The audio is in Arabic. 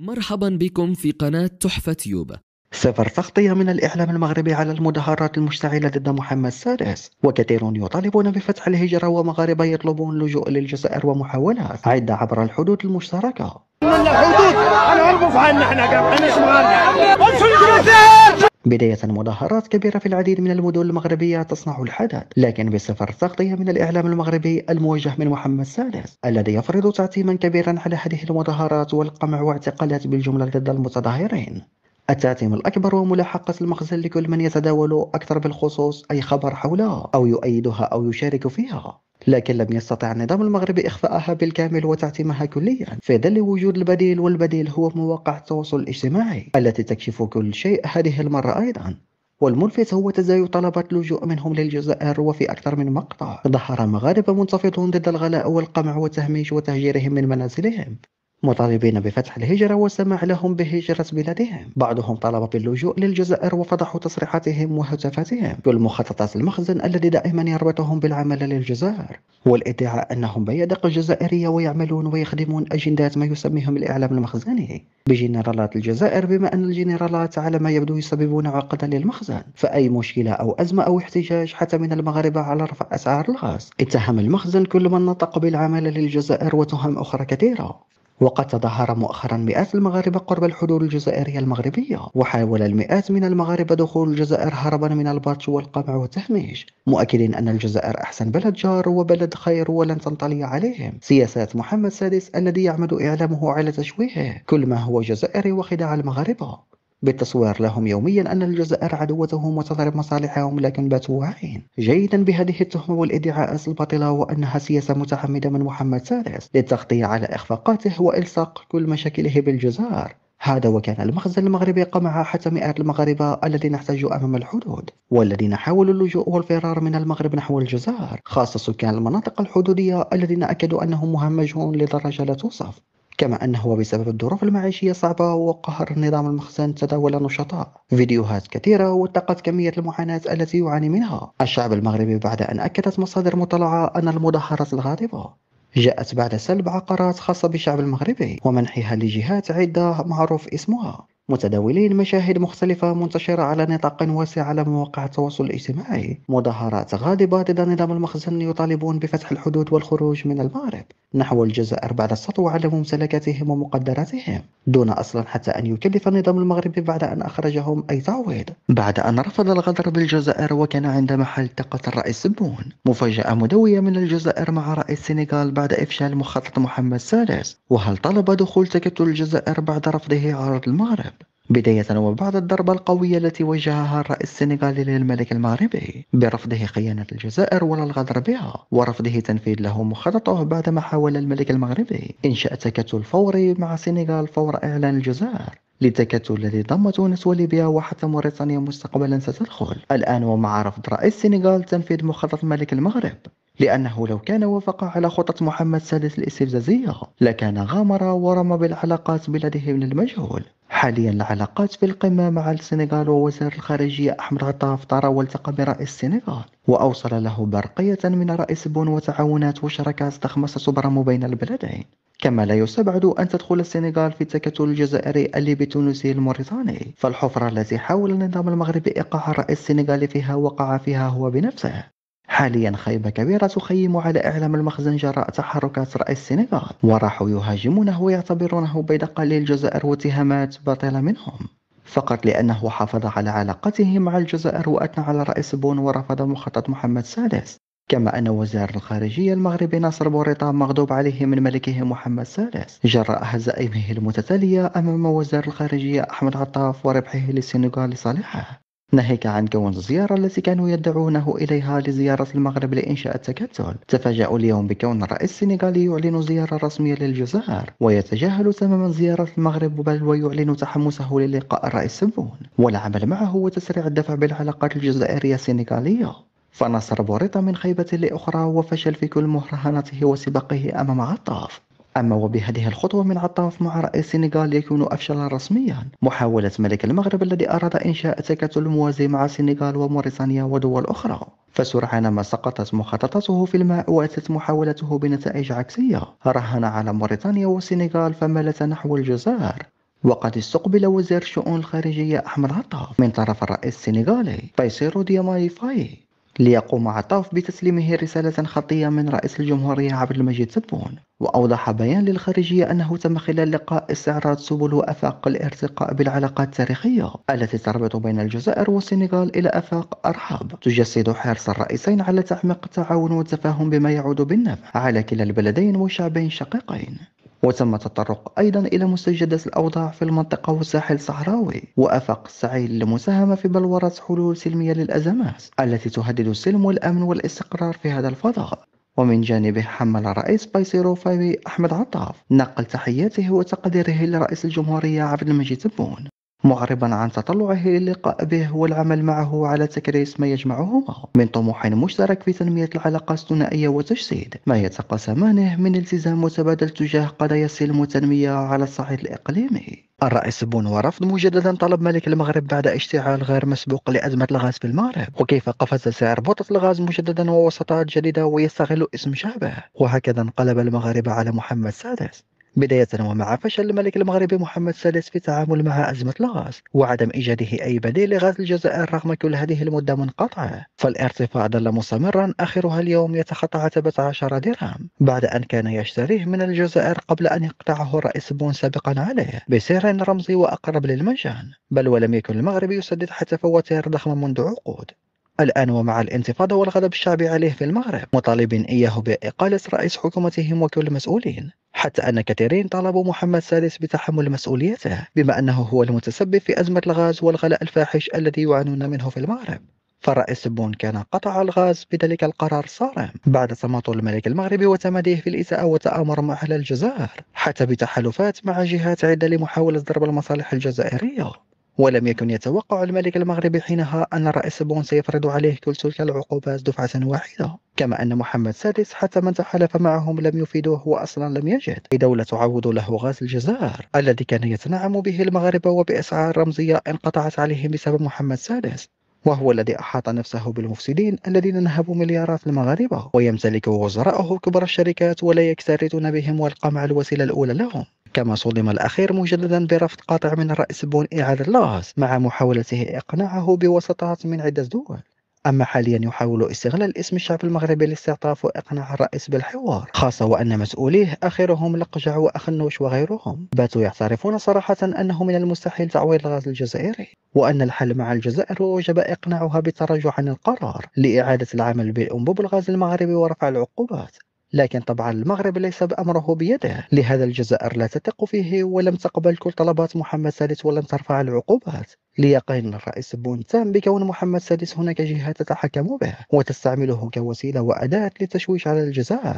مرحبا بكم في قناة تحفة تيوب سفر تغطية من الإعلام المغربي على المظاهرات المشتعلة ضد محمد السادس وكثيرون يطالبون بفتح الهجرة ومغاربة يطلبون اللجوء للجزائر ومحاولات عدة عبر الحدود المشتركة. الحدود! بداية مظاهرات كبيرة في العديد من المدن المغربية تصنع الحدث لكن بسفر التغطية من الإعلام المغربي الموجه من محمد السادس الذي يفرض تعتيما كبيرا على هذه المظاهرات والقمع واعتقالات بالجملة ضد المتظاهرين. التعتيم الأكبر وملاحقة المخزن لكل من يتداول أكثر بالخصوص أي خبر حولها أو يؤيدها أو يشارك فيها. لكن لم يستطع النظام المغربي إخفاءها بالكامل وتعتيمها كليا. في ظل وجود البديل والبديل هو مواقع التواصل الاجتماعي التي تكشف كل شيء. هذه المرة أيضا. والملفت هو تزايد طلبات اللجوء منهم للجزائر وفي أكثر من مقطع. ظهر المغاربة منتفضون ضد الغلاء والقمع والتهميش وتهجيرهم من منازلهم. مطالبين بفتح الهجرة والسماح لهم بهجرة بلادهم. بعضهم طلب باللجوء للجزائر وفضحوا تصريحاتهم وهتافاتهم. والمخططات المخزن الذي دائما يربطهم بالعمل للجزائر. والادعاء أنهم بيدق الجزائرية ويعملون ويخدمون أجندات ما يسميهم الإعلام المخزني. بجنرالات الجزائر بما أن الجنرالات على ما يبدو يسببون عقدا للمخزن. فأي مشكلة أو أزمة أو احتجاج حتى من المغاربة على رفع أسعار الغاز. اتهم المخزن كل من نطق بالعمل للجزائر وتهم أخرى كثيرة. وقد تظاهر مؤخرا مئات المغاربة قرب الحدود الجزائرية المغربية وحاول المئات من المغاربة دخول الجزائر هربا من البطش والقمع والتهميش مؤكدين أن الجزائر أحسن بلد جار وبلد خير ولن تنطلي عليهم. سياسات محمد السادس الذي يعمد إعلامه على تشويهه كل ما هو جزائري وخداع المغاربة. بالتصوير لهم يوميا أن الجزائر عدوتهم وتضرب مصالحهم لكن باتوا واعين جيدا بهذه التهمة والادعاءات الباطلة وأنها سياسة متعمدة من محمد السادس للتغطية على إخفاقاته وإلصاق كل مشاكله بالجزائر. هذا وكان المخزن المغربي قمع حتى مئات المغاربة الذين احتجوا أمام الحدود والذين حاولوا اللجوء والفرار من المغرب نحو الجزائر خاصة سكان المناطق الحدودية الذين أكدوا أنهم مهمشون لدرجة لا توصف. كما أنه بسبب الظروف المعيشية الصعبة وقهر النظام المخزن تداول النشطاء فيديوهات كثيرة وثقت كمية المعاناة التي يعاني منها. الشعب المغربي بعد أن أكدت مصادر مطلعة أن المظاهرات الغاضبة جاءت بعد سلب عقارات خاصة بالشعب المغربي ومنحها لجهات عدة معروف اسمها. متداولين مشاهد مختلفة منتشرة على نطاق واسع على مواقع التواصل الاجتماعي. مظاهرات غاضبة ضد نظام المخزن يطالبون بفتح الحدود والخروج من المغرب. نحو الجزائر بعد السطو على ممتلكاتهم ومقدراتهم. دون أصلا حتى أن يكلف النظام المغربي بعد أن أخرجهم أي تعويض. بعد أن رفض الغدر بالجزائر وكان عند محل ثقة الرئيس تبون. مفاجأة مدوية من الجزائر مع رئيس السنغال بعد إفشال مخطط محمد السادس وهل طلب دخول تكتل الجزائر بعد رفضه عرض المغرب؟ بداية وبعد الضربة القوية التي وجهها الرئيس السنغالي للملك المغربي برفضه خيانة الجزائر ولا الغدر بها ورفضه تنفيذ له مخططه بعدما حاول الملك المغربي إنشاء تكتل فوري مع السنغال فور إعلان الجزائر للتكتل الذي ضم تونس وليبيا وحتى موريتانيا مستقبلا ستدخل. الآن ومع رفض رئيس السنغال تنفيذ مخطط ملك المغرب لأنه لو كان وافق على خطط محمد السادس الاستفزازية لكان غامر ورمى بالعلاقات بلده من المجهول. حاليا العلاقات في القمة مع السنغال ووزير الخارجية أحمد عطاف طار والتقى برئيس السنغال وأوصل له برقية من رئيس بون وتعاونات وشراكات ضخمة ستبرم بين البلدين. كما لا يستبعد أن تدخل السنغال في التكتل الجزائري الليبي التونسي الموريتاني فالحفرة التي حاول النظام المغربي إيقاع الرئيس السنغالي فيها وقع فيها هو بنفسه. حاليا خيبة كبيرة تخيم على إعلام المخزن جراء تحركات رئيس السنغال وراحوا يهاجمونه ويعتبرونه بين قليل الجزائر واتهامات باطلة منهم. فقط لأنه حافظ على علاقته مع الجزائر وأثنى على رئيس بون ورفض مخطط محمد السادس كما أن وزير الخارجية المغربي ناصر بوريطة مغضوب عليه من ملكه محمد السادس جراء هزائمه المتتالية أمام وزير الخارجية أحمد عطاف وربحه للسنغال لصالحه ناهيك عن كون الزيارة التي كانوا يدعونه إليها لزيارة المغرب لإنشاء التكتل. تفاجأوا اليوم بكون الرئيس السنغالي يعلن زيارة رسمية للجزائر ويتجاهل تماما زيارة المغرب بل ويعلن تحمسه للقاء الرئيس سبون والعمل معه وتسريع الدفع بالعلاقات الجزائرية السنغالية. فنصر بوريطة من خيبة لأخرى وفشل في كل مهرهاناته وسباقه أمام عطاف. أما وبهذه الخطوة من عطاف مع رئيس السنغال يكون أفشلا رسميا محاولة ملك المغرب الذي أراد إنشاء تكتل موازي مع السنغال وموريتانيا ودول أخرى. فسرعان ما سقطت مخططاته في الماء وأتت محاولته بنتائج عكسية. راهن على موريتانيا والسنغال فمالت نحو الجزائر. وقد استقبل وزير الشؤون الخارجية أحمد عطاف من طرف الرئيس السنغالي باسيرو ديوماي فاي. ليقوم عطاف بتسليمه رسالة خطية من رئيس الجمهورية عبد المجيد تبون وأوضح بيان للخارجية أنه تم خلال اللقاء استعراض سبل وأفاق الارتقاء بالعلاقات التاريخية التي تربط بين الجزائر والسنغال إلى أفاق أرحب تجسد حرص الرئيسين على تعميق التعاون والتفاهم بما يعود بالنفع على كلا البلدين والشعبين الشقيقين وتم التطرق أيضا إلى مستجدات الأوضاع في المنطقة والساحل الصحراوي وأفاق السعي للمساهمة في بلورة حلول سلمية للأزمات التي تهدد السلم والأمن والاستقرار في هذا الفضاء. ومن جانبه حمل الرئيس باسيرو فاي أحمد عطاف. نقل تحياته وتقديره لرئيس الجمهورية عبد المجيد تبون معربا عن تطلعه للقاء به والعمل معه على تكريس ما يجمعهما من طموح مشترك في تنمية العلاقات الثنائية وتجسيد ما يتقاسمان من التزام متبادل تجاه قضايا السلم والتنمية على الصعيد الإقليمي. الرئيس تبون ورفض مجددا طلب ملك المغرب بعد اشتعال غير مسبوق لأزمة الغاز في المغرب. وكيف قفز سعر بوطة الغاز مجددا ووسطات جديدة ويستغل اسم شعبه؟ وهكذا انقلب المغاربة على محمد سادس. بداية ومع فشل الملك المغربي محمد السادس في التعامل مع أزمة الغاز وعدم إيجاده أي بديل لغاز الجزائر رغم كل هذه المدة منقطعة. فالارتفاع ظل مستمرا آخرها اليوم يتخطى عتبة 10 درهم بعد أن كان يشتريه من الجزائر قبل أن يقطعه الرئيس بون سابقا عليه بسعر رمزي وأقرب للمجان بل ولم يكن المغرب يسدد حتى فواتير ضخمة منذ عقود. الآن ومع الانتفاضة والغضب الشعبي عليه في المغرب مطالبين إياه بإقالة رئيس حكومتهم وكل المسؤولين. حتى أن كثيرين طالبوا محمد السادس بتحمل مسؤوليته بما أنه هو المتسبب في أزمة الغاز والغلاء الفاحش الذي يعانون منه في المغرب. فالرئيس بون كان قطع الغاز بذلك القرار الصارم بعد تماطل الملك المغربي وتماديه في الإساءة وتآمر مع أهل الجزائر حتى بتحالفات مع جهات عدة لمحاولة ضرب المصالح الجزائرية. ولم يكن يتوقع الملك المغربي حينها أن الرئيس بون سيفرض عليه كل تلك العقوبات دفعة واحدة كما أن محمد السادس حتى من تحالف معهم لم يفيدوه وأصلا لم يجد. أي دولة تعوض له غاز الجزائر الذي كان يتنعم به المغاربة وبأسعار رمزية انقطعت عليهم بسبب محمد السادس وهو الذي أحاط نفسه بالمفسدين الذين نهبوا مليارات المغاربة. ويمتلك وزراءه كبر الشركات ولا يكترثون بهم والقمع الوسيلة الأولى لهم. كما صدم الأخير مجددا برفض قاطع من الرئيس بون إعادة الغاز مع محاولته إقناعه بوسطات من عدة دول. أما حاليا يحاول استغلال اسم الشعب المغربي لاستعطاف وإقناع الرئيس بالحوار خاصة وأن مسؤوليه آخرهم لقجع وأخنوش وغيرهم. باتوا يعترفون صراحة أنه من المستحيل تعويض الغاز الجزائري وأن الحل مع الجزائر وجب إقناعها بالتراجع عن القرار لإعادة العمل بأنبوب الغاز المغربي ورفع العقوبات. لكن طبعا المغرب ليس بأمره بيده. لهذا الجزائر لا تثق فيه ولم تقبل كل طلبات محمد السادس ولم ترفع العقوبات. ليقين الرئيس بون تام بكون محمد السادس هناك جهة تتحكم به وتستعمله كوسيلة وأداة للتشويش على الجزائر.